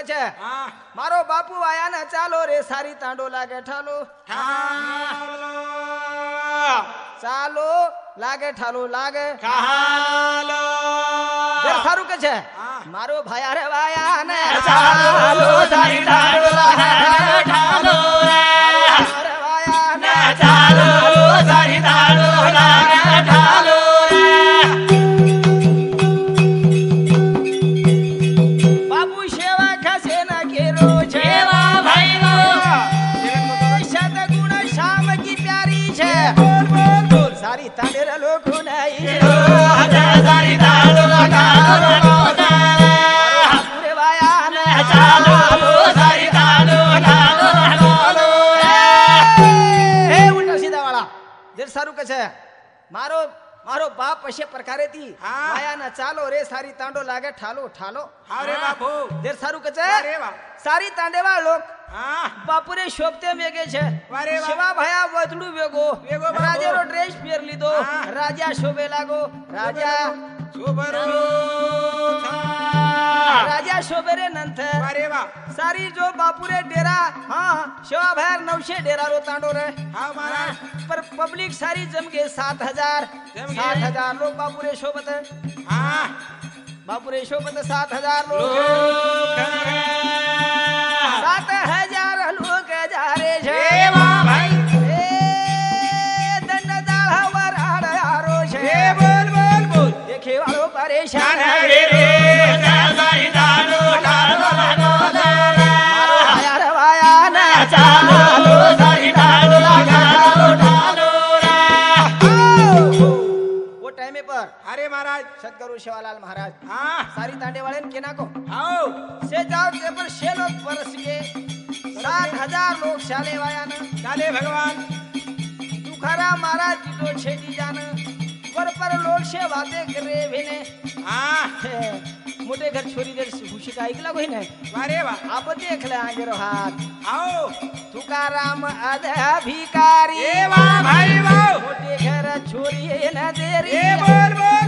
કે છે. મારો બાપુ આયા ને ચાલો રે સારી તાંડો લાગે ઠાલો. ચાલો લાગે ઠાલો લાગે. સારું કે છે? મારો ભાયા રે વાયા ને ચાલો સારી તાંડો લાગે ઠાલો ચાલો સારી તાળો જે સારું કે છે. મારો મારો બાપ પશે પ્રકારેથી. માયાના ચાલો રે સારી તાંડો લાગે ઠાલો ઠાલો. હા રે બાપુ. જે સારું કે છે. વાહ. સારી તાંડેવા લોક. હા. બાપુરે શોભતે મેગે છે. વાહ રે વાહ. શિવા ભયા વધડું વેગો. વેગો. રાજાનો ડ્રેસ પહેર લીધો. રાજા શોભે લાગો. રાજા શોભરો. રાજા राजा शोभेरे नंथ। अरे वाह। सारी जो बापुरे डेरा हाँ शिवा भैर नवशे डेरा रो तांडो रे। हाँ महाराज। हाँ, पर पब्लिक सारी जम गए सात हज़ार। सात हज़ार लोग बापुरे शोभत। है। हाँ बापूरे शोभत सात हज़ार लोग सात हज़ार लोग जा रे सद्गुरु शिवालाल महाराज. हाँ. सारी तांडे वाले के ना को हाँ से जाओ के पर से लोग वर्ष के सात हजार लोग शाले वाया न डाले भगवान. तुकाराम महाराज की तो छेदी जान पर पर लोग से बातें करे भिने. हाँ. मोठे घर छोरी जर हुशी का ऐकला कोई नाही? वारे वा. आप आपण ऐकलं आंजेरो हात. आओ तुकाराम अभिकारी वा भाई वा मोठे घर छोरी ना देरी. रे बोल बोल.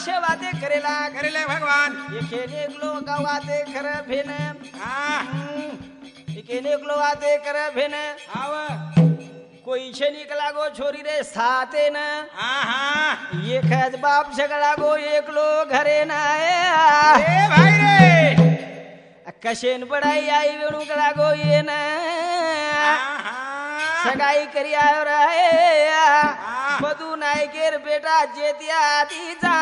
पक्ष वादे करेला करेले भगवान. एकेने एक लोक कर भेन. एकेने एक लोक कर भेन. आव कोई छे निकला गो छोरी रे साते न एक बाप झगड़ा गो एक लो घरे ना ए भाई रे. कशेन बड़ाई आई वेणुकला गो ये ना सगाई करी आयो रे মধু নায়কের বেটা জেতিয়া দিজা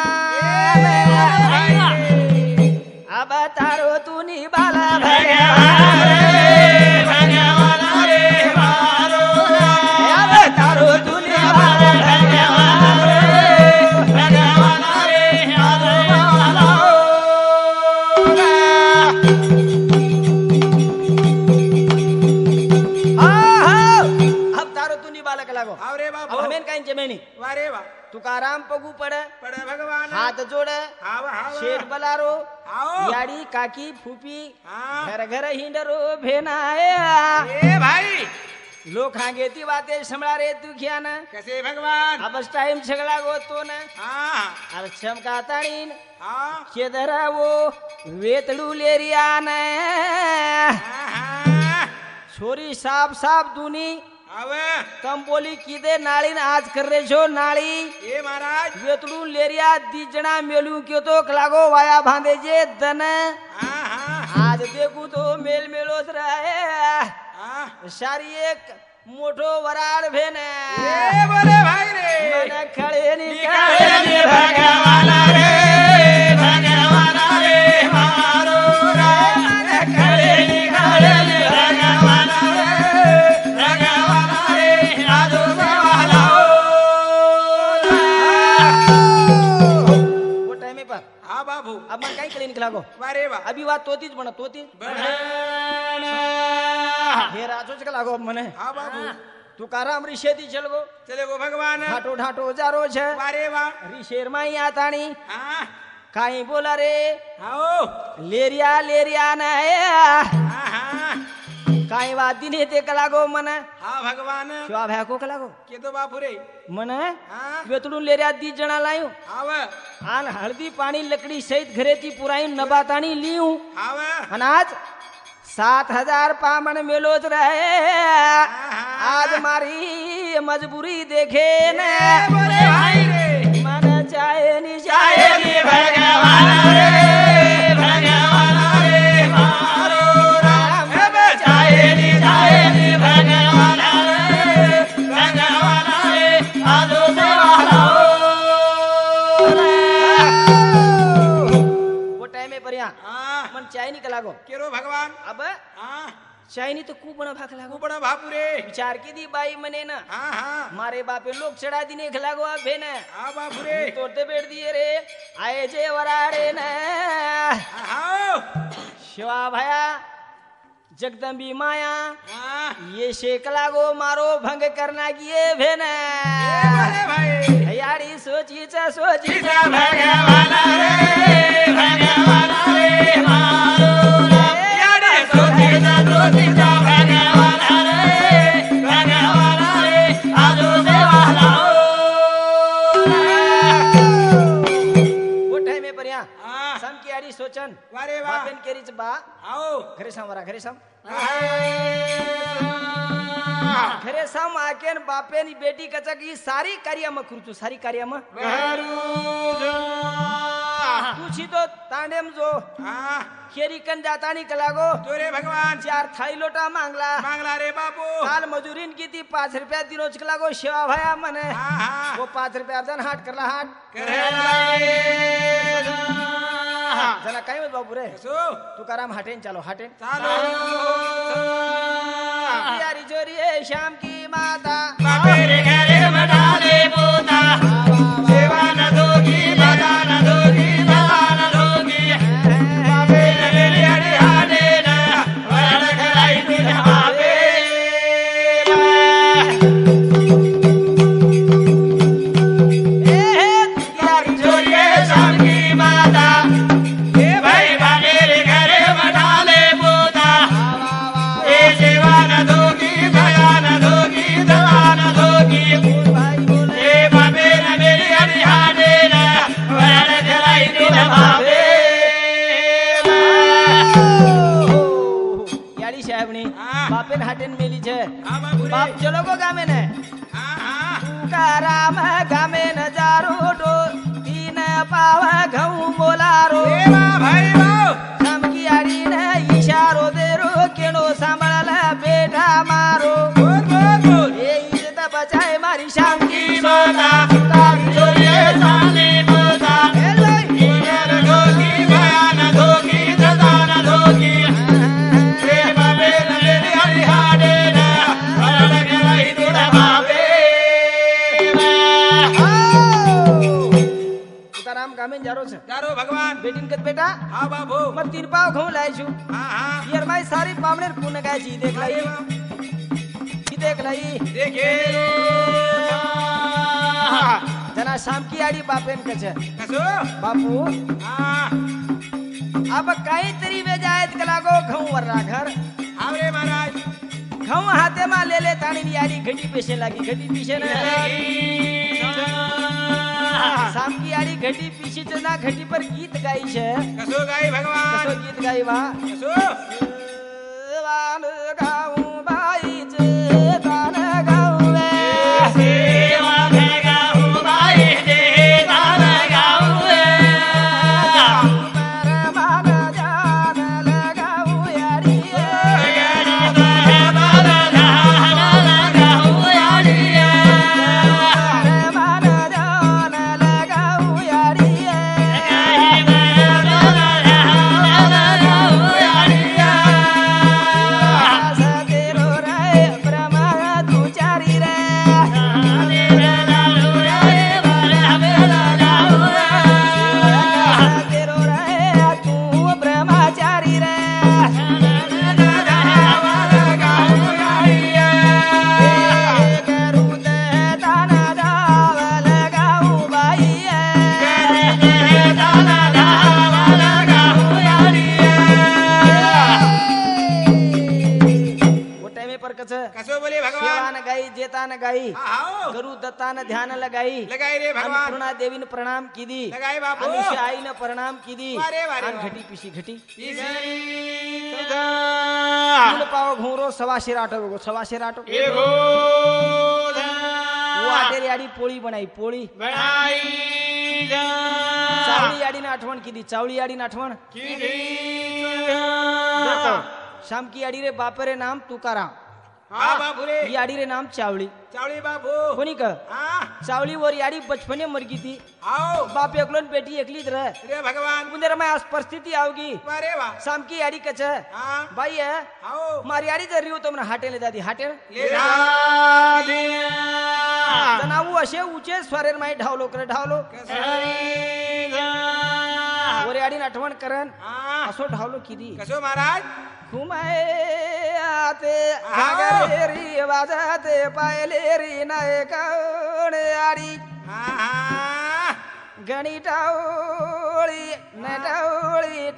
আবার তারও তুনি বালা ভাইয়া पंचे वारे वाह। तुकाराम पगू पड़े पड़े भगवान। हाथ जोड़े हाव हाव। शेर बलारो आओ। याड़ी काकी फूपी हाँ। घर घर हिंडरो भेनाया। भाई। लोक हांगेती वाते समळा रे तू घ्या ना कसे भगवान आपस टाइम सगळा गोतो ना। हाँ। अरे चमका ताळीन हाँ। केदरावो वेतडू लेरिया ना। छोरी साफ़ साफ़ दुनी। વેતડું લેરિયા ને હા હા છોરી સાપ સાપ દુની આવે તમ બોલી કીધે નાળી ને આજ કરે છો નાળી એ મહારાજ વેતડું લેરિયા દીજણા મેલ્યું કયો તો લાગો વાયા ભાંધે જે ધન હા હા આજ દેખું તો મેલ મેલો જ રહે હા સારી એક મોટો વરાળ ભેને એ બોલે ભાઈ રે મને ખળે ની નીકળે ને ભગવાન રે वा रे वा. अभी वाद तोतीच म्हणत होती हे राजोच का लागो म्हणे? हा बाबू. तुकाराम ऋषे ती चल गो. चले गो भगवान. ढाटो ढाटो जारो छे. वारे वा. ऋषेर माई आताणी. काही बोला रे. हो लेरिया लेरिया नाही. काई वादी ने ते कलागो मन। हाँ भगवान। क्यों आप है को कलागो? के तो बाप रे मन हाँ? वेतड़ू ले रहा दी जना लायो। आव आन हल्दी पानी लकड़ी सहित घरे थी पुराई नबातानी लियो आव अनाज सात हज़ार पामन मेलोज रहे। आज मारी मजबूरी देखे ने હા चाय नहीं तो खूब बड़ा भाग लागो કુપડા બાપુ રે विचार की दी बाई मने ना હા હા मारे बापे लोग चढ़ा दी ने खलागो आ भेने હા બાપુ રે तोड़ते बैठ दिए रे आए जे वराड़े ने હા હા शिवा भया जगदम्बी माया હા ये शेकलागो मारो भंग करना किए भेने એ બોલે ભાઈ हयाड़ी सोची चा सोची ઈસા ભગવાન રે ભગવાન રે મારો लोचन वारे वा. केरी केरीच बा. आओ. घरे साम वरा घरे साम. आके साम आकेन बापेन बेटी कचक ही सारी कार्यम करू सारी कार्यम. पूछी तो ताने तांडेम जो. खेरी कन जाता नि कलागो. तो रे भगवान. चार थाई लोटा मांगला. मांगला रे बापू बाबू. काल मजुरीन किती पांच रुपया दिनोच कलागो शेवा भया मने वो पाच रुपया अर्जन हाट करला हाट. करेला चला काय म्हणत बाबू रे तुकाराम हाटेन चालो हाटेन. चालो. हरी श्याम की माता. છે આવણી બાપે હાટેન મેલી છે બાપ ચલો ગો ગામે ને કારામ ગામે ન જારો ડો તીન પાવા ઘઉં બોલારો ભાઈ હા બાબુ મત તીન પાવ ઘઉં લાય છું હા હા યાર મારી સારી પામણે પૂન ગાય જી દેખ લઈ જી દેખ લઈ દેખે જના શામ કી આડી બાપેન કે છે કસો બાપુ હા अब कई तरी वे जायत कलागो घऊ वर्रा घर आवरे महाराज घऊ हाथे मा ले ले ताणी यारी घटी पीछे लगी घटी पीछे ना સામકી આડી ઘટી પીસી છે ના ઘટી પર ગીત ગાય છે કસો ગાય ભગવાન કસો ગીત ગાય વા કસો ભગવાન ગા ગીતા ને ગાઈ આહો ગુરુ દત્તા ને ધ્યાન લગાઈ લગાઈ રે ભગવાન અન્નપૂર્ણા દેવીને પ્રણામ કીધી લગાઈ બાપુ અનુષા આઈને પ્રણામ કીધી વારે વારે આન વારે. ઘટી પીસી ઘટી ઈસી ફૂલ પાવો ઘૂંરો સવા શેર આટો વેગો સવા શેર આટો એ વો આટેરી આડી પોળી બનાવી પોળી બનાઈ જા ચાવડી આડીને અઠવણ કીધી ચાવડી આડીને અઠવણ કીધી देखो शाम की आड़ी रे याडी रे नाम चावली चावली बाबू. कोणी का? चावली वर याडी बचपने मरगी ती. आओ. बाप एकलोन बेटी एकली तर रे भगवान. मुंदर मैं आज परिस्थिति आओगी अरे वा. सामकी याडी कच. भाई है आओ. मारी याडी जर रिओ तुमने हाटे ले दादी हाटेल? ले दादी तनाऊ अशे उचे स्वरेर माई ढावलो कर ढावलो. वर याडी आठवण करन. असो ढावलो किदी कसो महाराज? हुमायते आगरे री? वाजते पायलेरी री नाही कौण आडी गणिटावळी नटावळी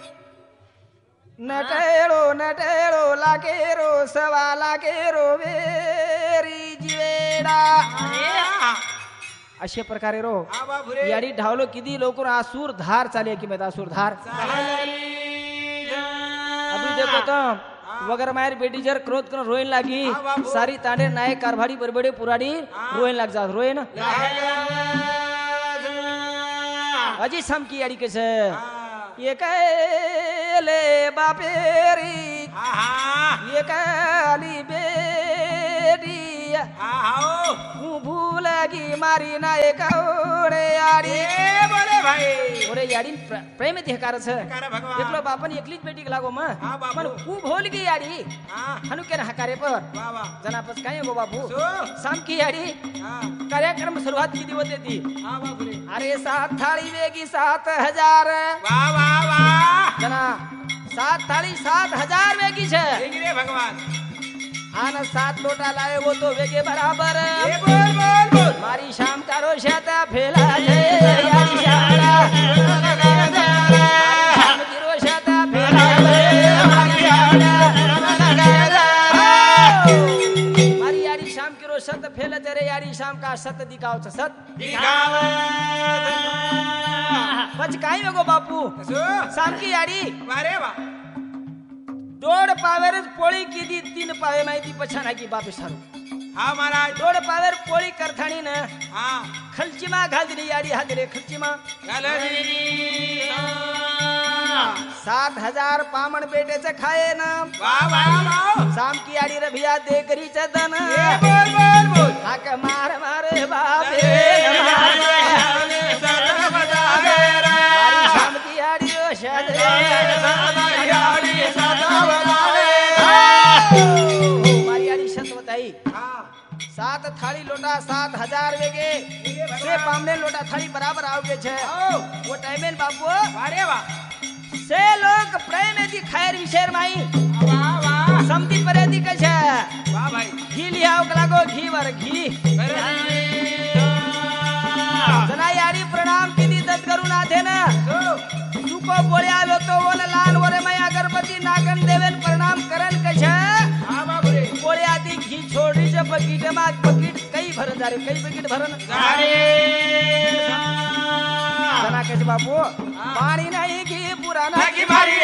नटेळो नटेळो लाकेरो सवा लाकेरो वेरी जिवेडा. अशा प्रकारे रो. याडी ढावलो किती लवकर आसूर धार चाले की माहिती आसूर धार. वगर मायर बेटी जर क्रोध कर रोइन लागी। हाँ। सारी तांडे नाय कारभारी बरबडे पुराडी हाँ। रोइन लाग जात रोइन अजी सम की याडी कस ये कैले बापेरी। હા હા लगी मारी ना एक ओरे यारी। बोले भाई। ओरे यारी प्रेम ते कार छ एकलो बापन एकली बेटी लागो म। पण खूप होल की यारी। हाँ। हनु के हकारे पर। जना पस काय गो बापू। शाम की यारी। हाँ। कार्यक्रम सुरुवात की दिवते ती हाँ, अरे सात थाली वेगी सात हज़ार। वाह वाह वाह। जना सात थाली सात हज़ार वेगी छ। भगवान। आन सात लोटा लाए वो तो वेगे बराबर। बोल बोल बोल। मारी शाम का रोशाता फैला जय सत फेल तेरे यारी शाम का सत दिखाव सत। दिखाव बच काई में बापू? शाम की यारी। अरे वाह દોડ પાવેર જ પોળી કીધી તીન પાવે માહિતી પછા નાખી બાપે સારું હા મહારાજ દોડ પાવેર પોળી કરથાણી ને હા ખલચીમાં ઘાલ દીધી યારી હાથ રે ખલચીમાં સાત હજાર પામણ બેટે છે ખાય ના સામ કી આડી રભિયા દે કરી ચદન હાક માર મારે બાપે મારી સામ કી આડીઓ શદ સાત થાળી લોટા સાત હજાર વેગે સે પામને લોટા થાળી બરાબર આવગે છે ઓ ટાઈમે બાપુ વારે વાહ સે લોક પ્રેમેથી ખૈર વિશેર માઈ વાહ વાહ સમતી પરેથી કહે છે વાહ ભાઈ ઘી લી આવ કલાગો ઘી વર ઘી જના યારી પ્રણામ કીધી દત કરુણા થે ને સુકો બોળ્યા લો તો ઓન લાલ ઓરે મયા ગણપતિ નાગણ દેવે बकीट माग बकीट कई भर जा रे कई बकीट भरण बापू? पानी नहीं की पुराना की भारी